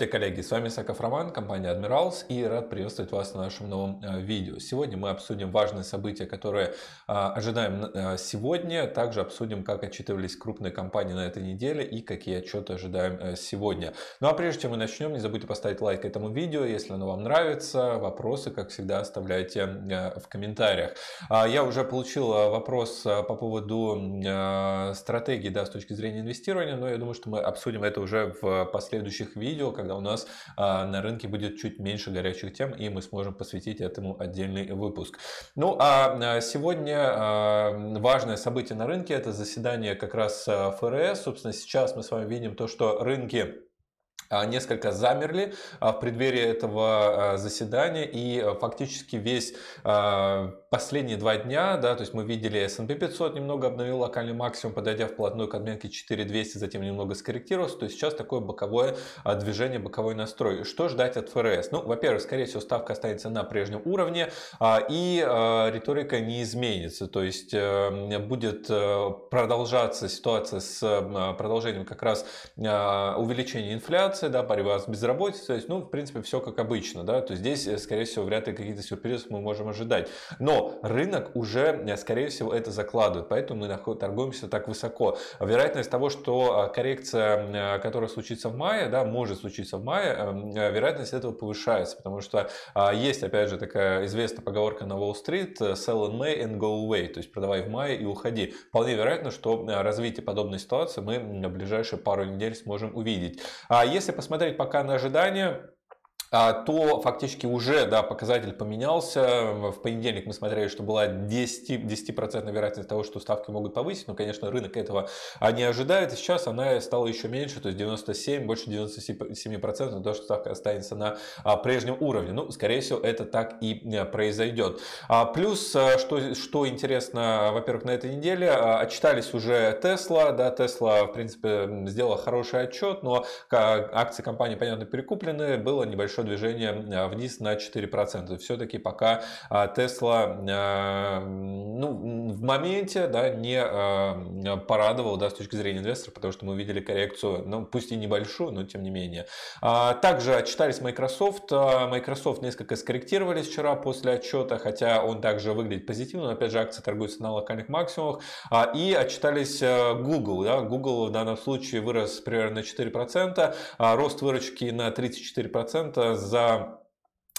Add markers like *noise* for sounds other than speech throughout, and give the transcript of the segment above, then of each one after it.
Здравствуйте, коллеги! С вами Саков Роман, компания Admirals и рад приветствовать вас на нашем новом э, видео. Сегодня мы обсудим важные события, которые а, ожидаем э, сегодня. Также обсудим, как отчитывались крупные компании на этой неделе и какие отчеты ожидаем э, сегодня. Ну а прежде чем мы начнем, не забудьте поставить лайк этому видео, если оно вам нравится. Вопросы, как всегда, оставляйте в комментариях. А, я уже получил вопрос по поводу стратегии да, с точки зрения инвестирования, но я думаю, что мы обсудим это уже в последующих видео когда у нас а, на рынке будет чуть меньше горячих тем, и мы сможем посвятить этому отдельный выпуск. Ну а, а сегодня а, важное событие на рынке это заседание как раз ФРС. Собственно, сейчас мы с вами видим то, что рынки несколько замерли в преддверии этого заседания и фактически весь последние два дня, да, то есть мы видели S&P 500 немного обновил локальный максимум, подойдя вплотную к отметке 4200, затем немного скорректировался, то есть сейчас такое боковое а, движение, боковой настрой. Что ждать от ФРС? Ну, во-первых, скорее всего, ставка останется на прежнем уровне, а, и а, риторика не изменится, то есть э, будет э, продолжаться ситуация с продолжением как раз увеличения инфляции, да, борьба с безработицей, то есть, ну, в принципе, все как обычно, да, то здесь, э, скорее всего, вряд ли какие-то сюрпризы мы можем ожидать. Но рынок уже, э, скорее всего, это закладывает, поэтому мы торгуемся так высоко. Вероятность того, что э, коррекция, которая случится в мае, да, может случиться в мае, вероятность этого повышается, потому что есть, опять же, такая известная поговорка на Уолл-стрит sell in May and go away, то есть продавай в мае и уходи. Вполне вероятно, что развитие подобной ситуации мы в ближайшие пару недель сможем увидеть. А если посмотреть пока на ожидания, то фактически уже да, показатель поменялся. В понедельник мы смотрели, что была 10%, 10 вероятность того, что ставки могут повысить, но, конечно, рынок этого не ожидает. Сейчас она стала еще меньше, то есть 97, больше 97% на то, что ставка останется на а, прежнем уровне. Ну, скорее всего, это так и э, произойдет. А, плюс, э, что, что интересно, во-первых, на этой неделе отчитались уже Tesla. Да, Tesla, в принципе, сделала хороший отчет, но акции компании, понятно, перекуплены. Было небольшое небольшое движение а, вниз на 4%. Все-таки пока а, а, ну, в моменте да, не порадовал да, с точки зрения инвестора, потому что мы увидели коррекцию, ну, пусть и небольшую, но тем не менее. Также отчитались Microsoft. Microsoft несколько скорректировались вчера после отчета, хотя он также выглядит позитивно, но опять же акции торгуются на локальных максимумах. И отчитались Google. Да. Google в данном случае вырос примерно на 4%, рост выручки на 34%, за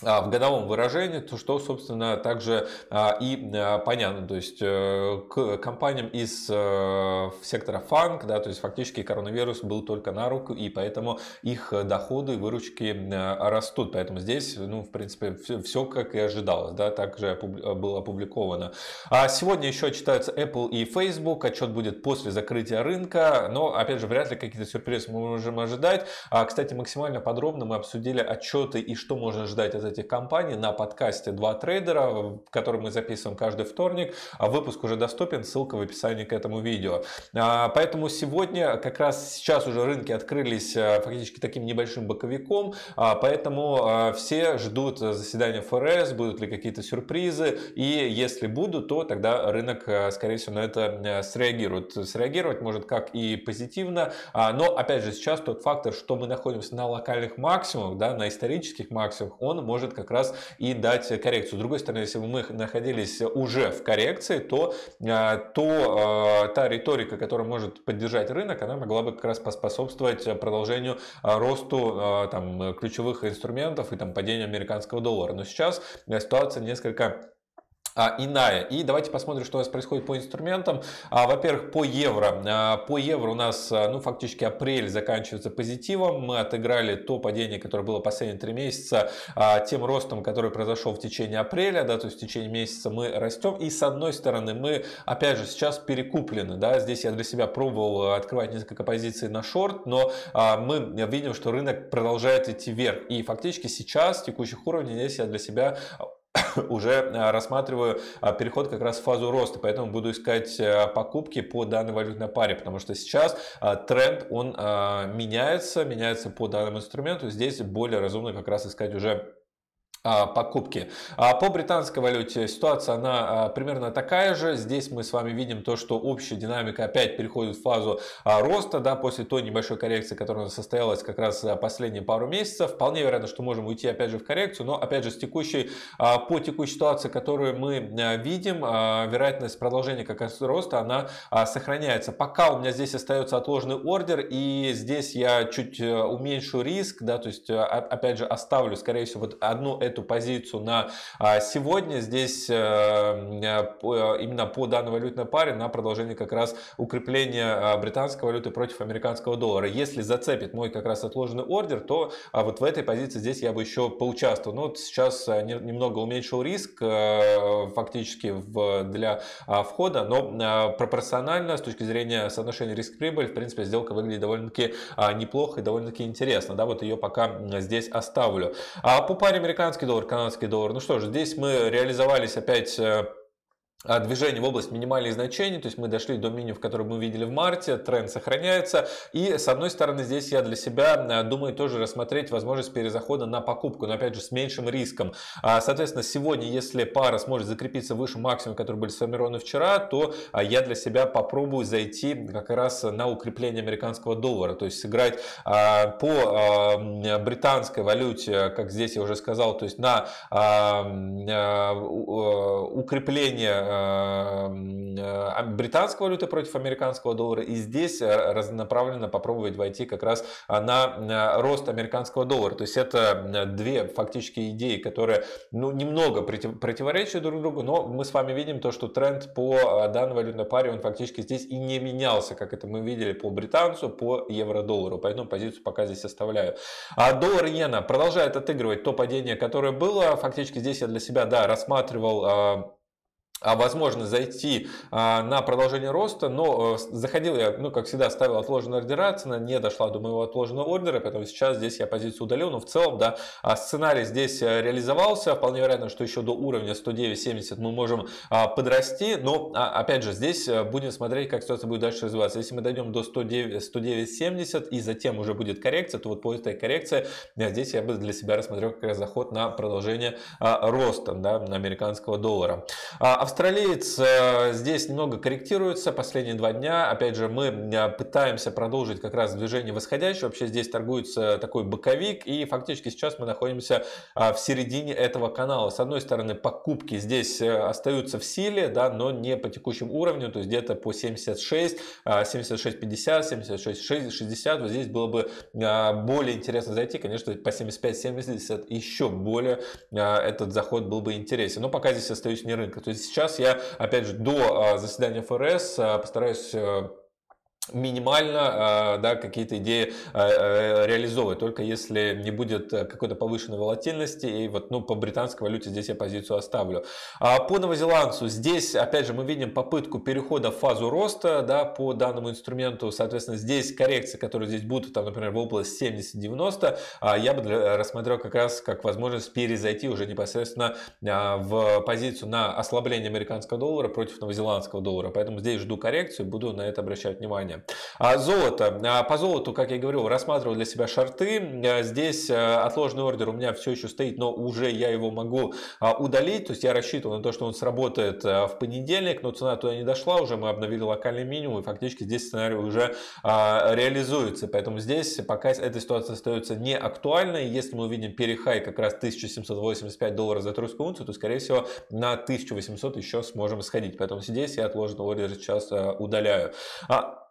в годовом выражении, то что, собственно, также а, и а, понятно, то есть э, к компаниям из э, сектора фанк, да, то есть фактически коронавирус был только на руку, и поэтому их доходы, выручки растут, поэтому здесь, ну, в принципе, все, как и ожидалось, да, также было опубликовано. А сегодня еще отчитаются Apple и Facebook, отчет будет после закрытия рынка, но, опять же, вряд ли какие-то сюрпризы мы можем ожидать. Кстати, максимально подробно мы обсудили отчеты и что можно ждать от этих компаний на подкасте «Два трейдера», который мы записываем каждый вторник. А выпуск уже доступен, ссылка в описании к этому видео. А, поэтому сегодня, как раз сейчас уже рынки открылись а, фактически таким небольшим боковиком, поэтому все ждут заседания ФРС, будут ли какие-то сюрпризы, и если будут, то тогда рынок, скорее всего, на это среагирует. Среагировать может как и позитивно, но, опять же, сейчас тот фактор, что мы находимся на локальных максимумах, да, на исторических максимумах, он может может как раз и дать коррекцию. С другой стороны, если бы мы находились уже в коррекции, то, а, то а, та риторика, которая может поддержать рынок, она могла бы как раз поспособствовать продолжению а, росту там, ключевых инструментов и там, падению американского доллара. Но сейчас ситуация несколько а, иная. И давайте посмотрим, что у нас происходит по инструментам. А, во-первых, по евро. А, по евро у нас, ну, фактически апрель заканчивается позитивом. Мы отыграли то падение, которое было последние три месяца, тем ростом, который произошел в течение апреля, да, то есть в течение месяца мы растем. И с одной стороны, мы, опять же, сейчас перекуплены, да, здесь я для себя пробовал открывать несколько позиций на шорт, но мы видим, что рынок продолжает идти вверх. И фактически сейчас, текущих уровней, здесь я для себя *coughs* уже э, рассматриваю э, переход как раз в фазу роста, поэтому буду искать э, покупки по данной валютной паре, потому что сейчас тренд, он меняется, меняется по данному инструменту, здесь более разумно как раз искать уже а, покупки. А по британской валюте ситуация она а, примерно такая же. Здесь мы с вами видим то, что общая динамика опять переходит в фазу роста, да, после той небольшой коррекции, которая состоялась как раз последние пару месяцев. Вполне вероятно, что можем уйти опять же в коррекцию, но опять же с текущей, по текущей ситуации, которую мы видим, вероятность продолжения как раз роста, она сохраняется. Пока у меня здесь остается отложенный ордер, и здесь я чуть э, уменьшу риск, да, то есть опять же оставлю, скорее всего, вот одну эту позицию на а, сегодня. Здесь э, э, именно по данной валютной паре на продолжение как раз укрепления а, британской валюты против американского доллара. Если зацепит мой как раз отложенный ордер, то а, вот в этой позиции здесь я бы еще поучаствовал. Но вот сейчас немного уменьшил риск э, фактически для входа, но пропорционально с точки зрения соотношения риск-прибыль, в принципе, сделка выглядит довольно-таки неплохо и довольно-таки интересно. Да, вот ее пока здесь оставлю. А по паре американский американский доллар, канадский доллар. Ну что ж, здесь мы реализовались опять э, движение в область минимальных значений, то есть мы дошли до минимум, который мы видели в марте, тренд сохраняется. И с одной стороны здесь я для себя а, думаю тоже рассмотреть возможность перезахода на покупку, но опять же с меньшим риском. А, соответственно, сегодня, если пара сможет закрепиться выше максимума, которые были сформированы вчера, то я для себя попробую зайти как раз на укрепление американского доллара, то есть сыграть по британской валюте, как здесь я уже сказал, то есть на укрепление британской валюты против американского доллара. И здесь э, разнонаправленно попробовать войти как раз э, на рост американского доллара. То есть это две фактически идеи, которые ну, немного противоречат друг другу, но мы с вами видим то, что тренд по данной валютной паре, он фактически здесь и не менялся, как это мы видели по британцу, по евро-доллару. Поэтому позицию пока здесь оставляю. А доллар-иена продолжает отыгрывать то падение, которое было. Фактически здесь я для себя, да, рассматривал а возможность зайти а, на продолжение роста, но э, заходил я, ну, как всегда, ставил отложенный ордера, цена не дошла до моего отложенного ордера, поэтому сейчас здесь я позицию удалил, но в целом, да, а сценарий здесь э, реализовался, вполне вероятно, что еще до уровня 109.70 мы можем а, подрасти, но, опять же, здесь э, будем смотреть, как ситуация будет дальше развиваться. Если мы дойдем до 109.70 и затем уже будет коррекция, то вот по этой коррекции здесь я бы для себя рассмотрел как раз заход на продолжение роста, да, на американского доллара. А Австралиец э, здесь немного корректируется последние два дня. Опять же, мы э, пытаемся продолжить как раз движение восходящее. Вообще здесь торгуется такой боковик. И фактически сейчас мы находимся э, в середине этого канала. С одной стороны, покупки здесь остаются в силе, да, но не по текущему уровню. То есть где-то по 76, 76.50, 76, 60. Вот здесь было бы более интересно зайти. Конечно, по 75-70 еще более этот заход был бы интересен. Но пока здесь остаюсь не рынка. То есть сейчас сейчас я, опять же, до а, заседания ФРС а, постараюсь э, минимально да, какие-то идеи э, реализовывать, только если не будет э, какой-то повышенной волатильности. И вот ну, по британской валюте здесь я позицию оставлю. А по новозеландцу здесь, опять же, мы видим попытку перехода в фазу роста да, по данному инструменту. Соответственно, здесь коррекции, которые здесь будут, там, например, в область 70-90, а я бы рассмотрел как раз как возможность перезайти уже непосредственно а, в позицию на ослабление американского доллара против новозеландского доллара. Поэтому здесь жду коррекцию, буду на это обращать внимание внимание. А золото. А по золоту, как я говорил, рассматривал для себя шарты. А здесь а, отложенный ордер у меня все еще стоит, но уже я его могу а, удалить. То есть я рассчитывал на то, что он сработает в понедельник, но цена туда не дошла. Уже мы обновили локальный минимум, и фактически здесь сценарий уже реализуется. Поэтому здесь пока эта ситуация остается не актуальной. Если мы увидим перехай как раз 1785 долларов за тройскую унцию, то, скорее всего, на 1800 еще сможем сходить. Поэтому здесь я отложенный ордер сейчас удаляю.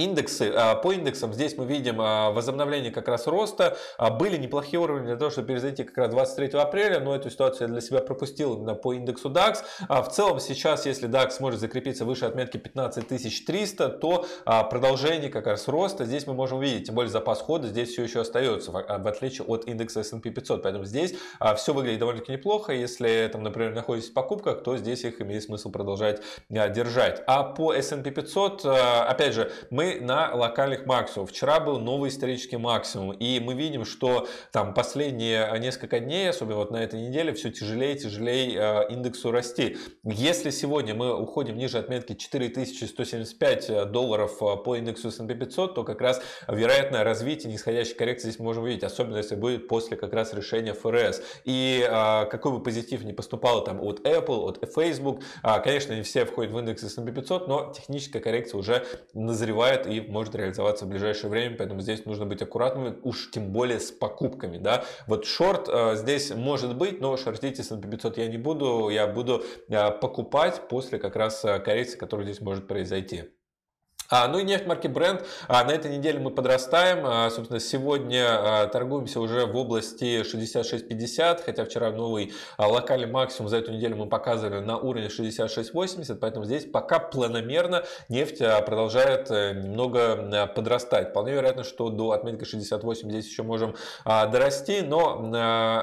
Индексы, а, по индексам здесь мы видим а, возобновление как раз роста. А, были неплохие уровни для того, чтобы перезайти как раз 23 апреля, но эту ситуацию я для себя пропустил именно по индексу DAX. В целом сейчас, если DAX может закрепиться выше отметки 15300, то продолжение как раз роста здесь мы можем увидеть. Тем более запас хода здесь все еще остается, в отличие от индекса S&P 500. Поэтому здесь все выглядит довольно-таки неплохо. Если, там, например, находитесь в покупках, то здесь их имеет смысл продолжать держать. А по S&P 500, опять же, мы мы на локальных максимумах. Вчера был новый исторический максимум. И мы видим, что там последние несколько дней, особенно вот на этой неделе, все тяжелее и тяжелее э, индексу расти. Если сегодня мы уходим ниже отметки 4175 долларов э, по индексу S&P 500, то как раз вероятное развитие нисходящей коррекции здесь можем увидеть, особенно если будет после как раз решения ФРС. И э, какой бы позитив не поступал там от Apple, от Facebook, конечно, не все входят в индекс S&P 500, но техническая коррекция уже назревает и может реализоваться в ближайшее время, поэтому здесь нужно быть аккуратными, уж тем более с покупками, да. Вот шорт э, здесь может быть, но шортить S&P 500 я не буду, я буду э, покупать после как раз э, коррекции, которая здесь может произойти. А, ну и нефть марки Brent. А, на этой неделе мы подрастаем. А, собственно, сегодня а, торгуемся уже в области 66.50, хотя вчера новый а, локальный максимум за эту неделю мы показывали на уровне 66.80, поэтому здесь пока планомерно нефть продолжает а, немного подрастать. Вполне вероятно, что до отметки 68 здесь еще можем дорасти, но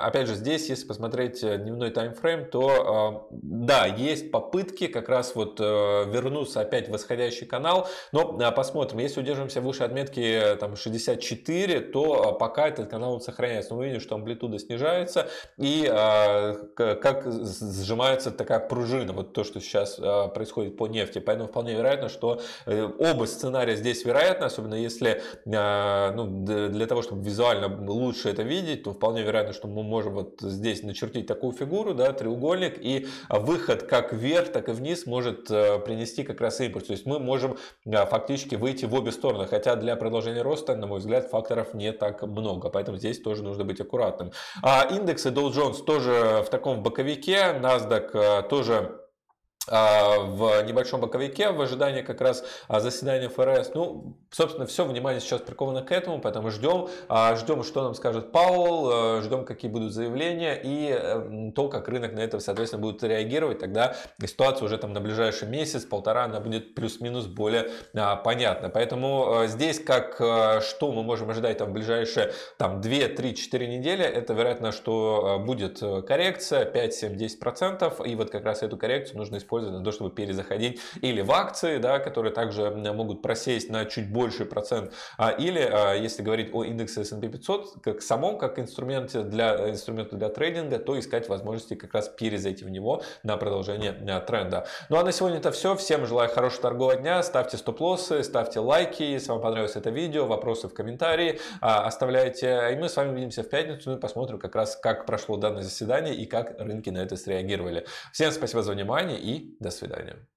опять же здесь, если посмотреть дневной таймфрейм, то да, есть попытки как раз вот а, вернуться опять в восходящий канал, но а, посмотрим, если удерживаемся выше отметки там, 64, то а, пока этот канал сохраняется. Но мы видим, что амплитуда снижается и а, как сжимается такая пружина, вот то, что сейчас происходит по нефти. Поэтому вполне вероятно, что э, оба сценария здесь вероятны, особенно если ну, для того, чтобы визуально лучше это видеть, то вполне вероятно, что мы можем вот здесь начертить такую фигуру, да, треугольник, и выход как вверх, так и вниз может э, принести как раз импульс. То есть мы можем фактически выйти в обе стороны. Хотя для продолжения роста, на мой взгляд, факторов не так много. Поэтому здесь тоже нужно быть аккуратным. А индексы Dow Jones тоже в таком боковике. NASDAQ э, тоже в небольшом боковике в ожидании как раз а, заседания ФРС. Ну, собственно, все внимание сейчас приковано к этому, поэтому ждем, а, ждем, что нам скажет Паул, ждем, какие будут заявления и э, то, как рынок на это, соответственно, будет реагировать. Тогда ситуация уже там на ближайший месяц, полтора, она будет плюс-минус более понятна. Поэтому э, здесь как э, что мы можем ожидать там в ближайшие там 2, 3, 4 недели, это вероятно, что будет коррекция 5, 7, 10 процентов, и вот как раз эту коррекцию нужно использовать использовать для того, чтобы перезаходить или в акции, да, которые также могут просесть на чуть больший процент, а, или, а, если говорить о индексе S&P 500, как самом, как инструменте для, инструмента для трейдинга, то искать возможности как раз перезайти в него на продолжение а, тренда. Ну а на сегодня это все. Всем желаю хорошего торгового дня. Ставьте стоп-лоссы, ставьте лайки, если вам понравилось это видео, вопросы в комментарии оставляйте. И мы с вами увидимся в пятницу и посмотрим как раз, как прошло данное заседание и как рынки на это среагировали. Всем спасибо за внимание до свидания.